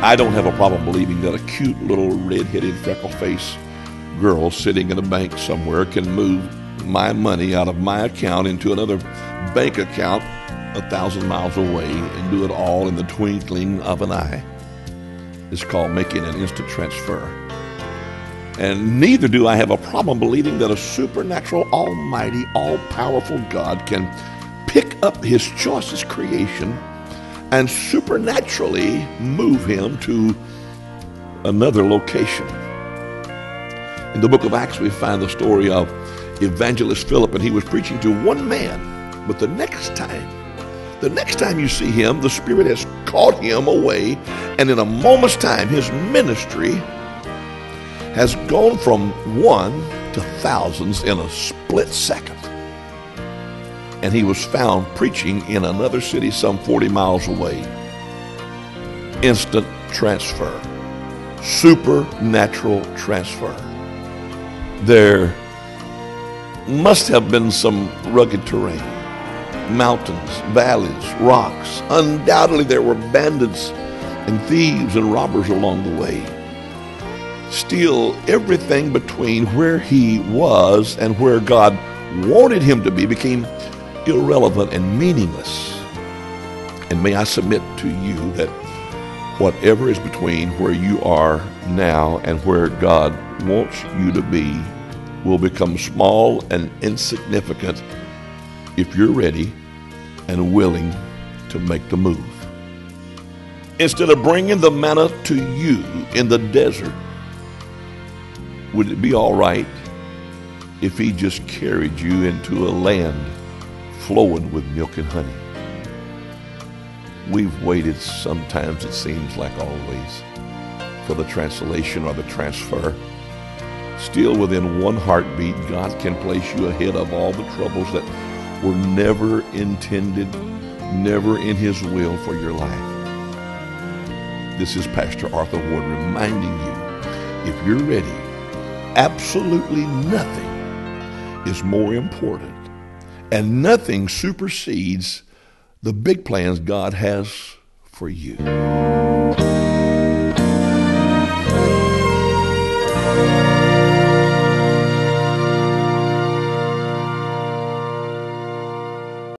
I don't have a problem believing that a cute little red-headed freckle-faced girl sitting in a bank somewhere can move my money out of my account into another bank account a thousand miles away and do it all in the twinkling of an eye. It's called making an instant transfer. And neither do I have a problem believing that a supernatural, almighty, all powerful God can pick up his choicest creation and supernaturally move him to another location. In the book of Acts, we find the story of evangelist Philip, and he was preaching to one man. But the next time, the next time you see him, the Spirit has caught him away, and in a moment's time, his ministry has gone from one to thousands in a split second. And he was found preaching in another city some 40 miles away. Instant transfer, supernatural transfer. There must have been some rugged terrain mountains, valleys, rocks. Undoubtedly, there were bandits and thieves and robbers along the way. Still, everything between where he was and where God wanted him to be became irrelevant and meaningless. And may I submit to you that whatever is between where you are now and where God wants you to be will become small and insignificant if you're ready and willing to make the move. Instead of bringing the manna to you in the desert, would it be all right if he just carried you into a land flowing with milk and honey? We've waited sometimes, it seems like always, for the translation or the transfer. Still within one heartbeat, God can place you ahead of all the troubles that were never intended, never in His will for your life. This is Pastor Arthur Ward reminding you if you're ready, absolutely nothing is more important and nothing supersedes the big plans God has for you.